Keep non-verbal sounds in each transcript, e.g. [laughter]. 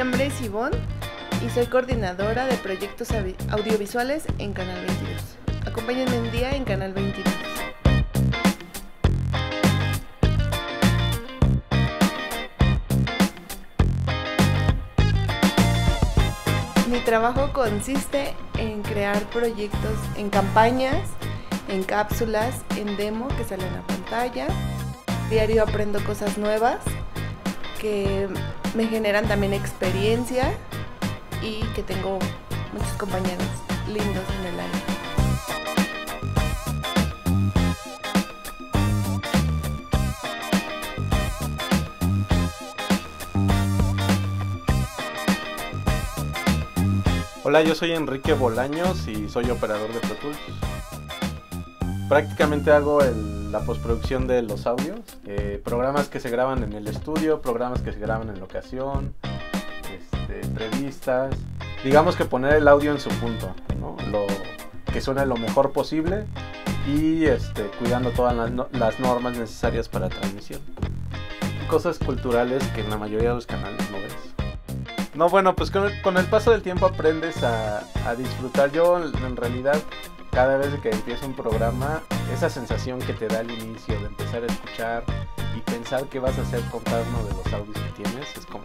es Ivonne y soy coordinadora de proyectos audiovisuales en Canal 22. Acompáñenme un día en Canal 22. Mi trabajo consiste en crear proyectos en campañas, en cápsulas, en demo que salen a pantalla. Diario aprendo cosas nuevas que me generan también experiencia y que tengo muchos compañeros lindos en el año. Hola, yo soy Enrique Bolaños y soy operador de Pro Tools. Prácticamente hago la postproducción de los audios, eh, programas que se graban en el estudio, programas que se graban en locación, este, entrevistas. Digamos que poner el audio en su punto, lo, que suene lo mejor posible y este, cuidando todas las, las normas necesarias para transmisión. Cosas culturales que en la mayoría de los canales no ves. No, bueno, pues con el, paso del tiempo aprendes a, disfrutar. Yo en realidad cada vez que empiezo un programa, esa sensación que te da al inicio de empezar a escuchar y pensar qué vas a hacer con cada uno de los audios que tienes es como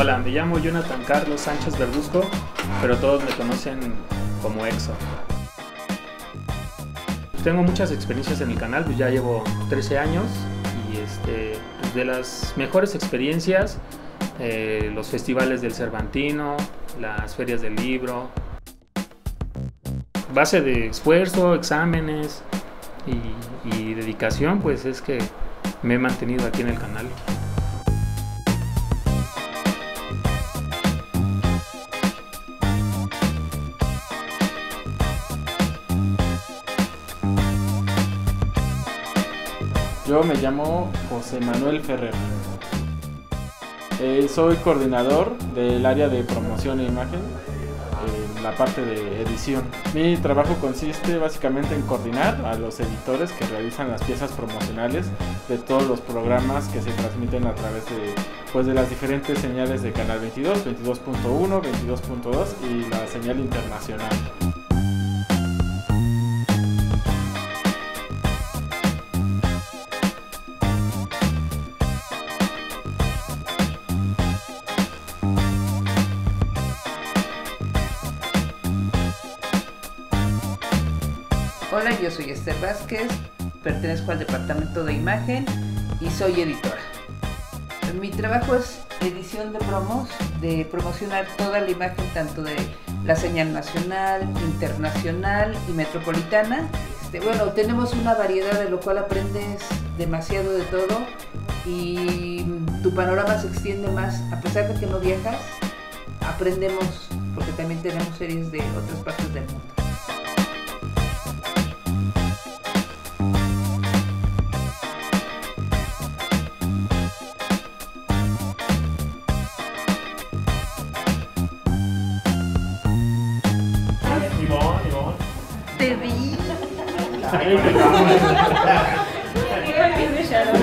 Hola, me llamo Jonathan Carlos Sánchez Verduzco, pero todos me conocen como EXO. Tengo muchas experiencias en el canal, pues ya llevo 13 años y este, pues de las mejores experiencias, eh, los festivales del Cervantino, las ferias del libro, base de esfuerzo, exámenes y dedicación, pues es que me he mantenido aquí en el canal. Yo me llamo José Manuel Ferrer. Eh, soy coordinador del área de promoción e imagen en la parte de edición. Mi trabajo consiste básicamente en coordinar a los editores que realizan las piezas promocionales de todos los programas que se transmiten a través de, pues, de las diferentes señales de Canal 22, 22.1, 22.2 y la señal internacional. Hola, yo soy Esther Vázquez, pertenezco al departamento de imagen y soy editora. Mi trabajo es edición de promos, de promocionar toda la imagen tanto de la señal nacional, internacional y metropolitana. Este, bueno, tenemos una variedad de lo cual aprendes demasiado de todo y tu panorama se extiende más, a pesar de que no viajas, aprendemos porque también tenemos series de otras partes del mundo. te vi. [laughs]